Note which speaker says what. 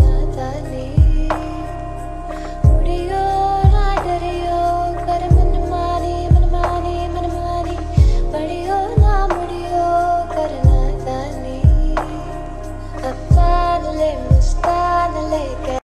Speaker 1: another